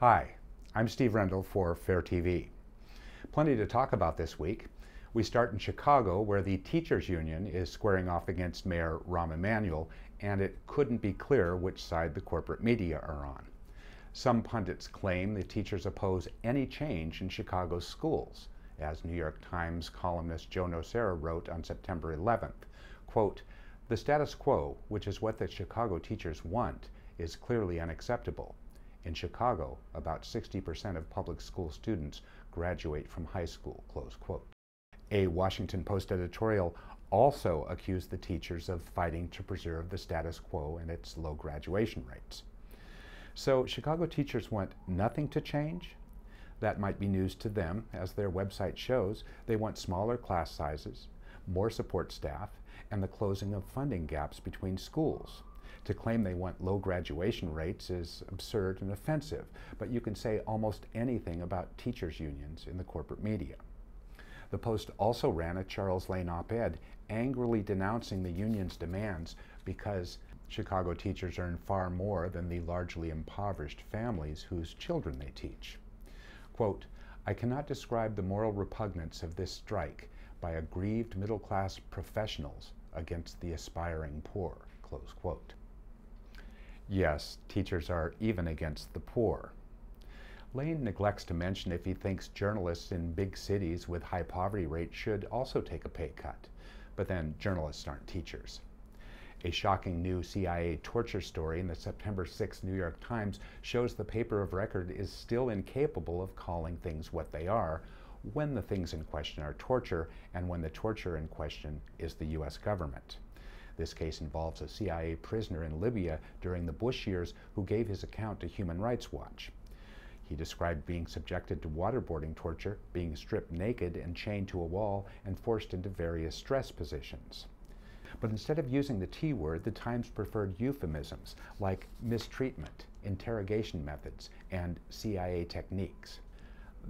Hi, I'm Steve Rendall for Fair TV. Plenty to talk about this week. We start in Chicago, where the teachers union is squaring off against Mayor Rahm Emanuel, and it couldn't be clear which side the corporate media are on. Some pundits claim the teachers oppose any change in Chicago's schools, as New York Times columnist Joe Nocera wrote on September 11th. Quote, the status quo, which is what the Chicago teachers want, is clearly unacceptable. In Chicago, about 60% of public school students graduate from high school, close quote. A Washington Post editorial also accused the teachers of fighting to preserve the status quo and its low graduation rates. So Chicago teachers want nothing to change? That might be news to them, as their website shows. They want smaller class sizes, more support staff, and the closing of funding gaps between schools. To claim they want low graduation rates is absurd and offensive, but you can say almost anything about teachers' unions in the corporate media. The Post also ran a Charles Lane op ed angrily denouncing the union's demands because Chicago teachers earn far more than the largely impoverished families whose children they teach. Quote, I cannot describe the moral repugnance of this strike by aggrieved middle class professionals against the aspiring poor. Close quote. Yes, teachers are even against the poor. Lane neglects to mention if he thinks journalists in big cities with high poverty rates should also take a pay cut. But then journalists aren't teachers. A shocking new CIA torture story in the September 6 New York Times shows the paper of record is still incapable of calling things what they are when the things in question are torture and when the torture in question is the U.S. government. This case involves a CIA prisoner in Libya during the Bush years who gave his account to Human Rights Watch. He described being subjected to waterboarding torture, being stripped naked and chained to a wall, and forced into various stress positions. But instead of using the T word, the Times preferred euphemisms like mistreatment, interrogation methods, and CIA techniques.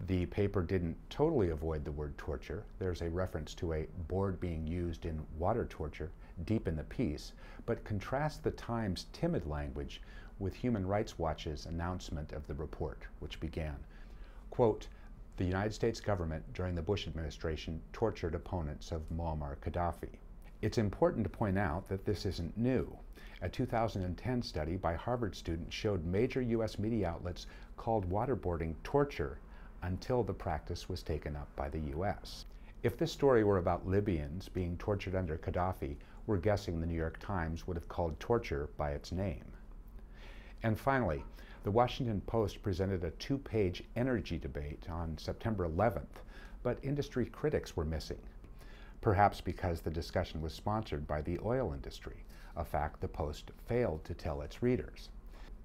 The paper didn't totally avoid the word torture. There's a reference to a board being used in water torture deep in the piece, but contrast the Times' timid language with Human Rights Watch's announcement of the report, which began, quote, the United States government during the Bush administration tortured opponents of Muammar Gaddafi. It's important to point out that this isn't new. A 2010 study by Harvard students showed major U.S. media outlets called waterboarding torture until the practice was taken up by the U.S. If this story were about Libyans being tortured under Gaddafi, we're guessing the New York Times would have called torture by its name. And finally, the Washington Post presented a two page energy debate on September 11th, but industry critics were missing. Perhaps because the discussion was sponsored by the oil industry, a fact the Post failed to tell its readers.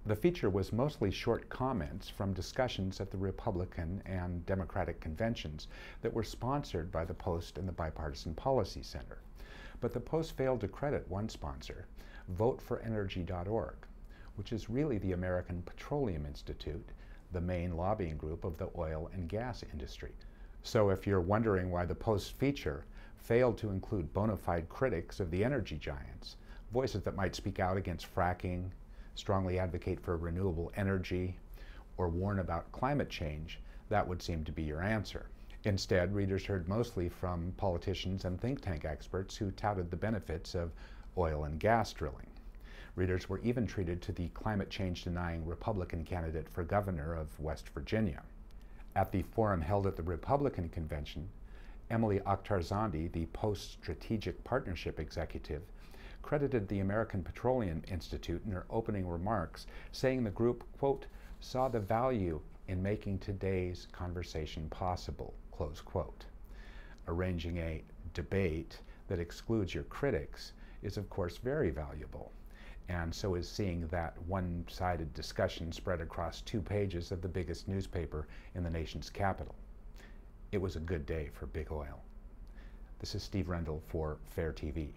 The feature was mostly short comments from discussions at the Republican and Democratic conventions that were sponsored by the Post and the Bipartisan Policy Center. But the Post failed to credit one sponsor, VoteForEnergy.org, which is really the American Petroleum Institute, the main lobbying group of the oil and gas industry. So if you're wondering why the Post feature failed to include bona fide critics of the energy giants, voices that might speak out against fracking, strongly advocate for renewable energy, or warn about climate change, that would seem to be your answer. Instead, readers heard mostly from politicians and think tank experts who touted the benefits of oil and gas drilling. Readers were even treated to the climate change denying Republican candidate for governor of West Virginia. At the forum held at the Republican convention, Emily Akhtarzandi, the Post Strategic Partnership Executive, credited the American Petroleum Institute in her opening remarks, saying the group, quote, saw the value in making today's conversation possible, close quote. Arranging a debate that excludes your critics is, of course, very valuable. And so is seeing that one sided discussion spread across two pages of the biggest newspaper in the nation's capital. It was a good day for big oil. This is Steve Rendall for Fair TV.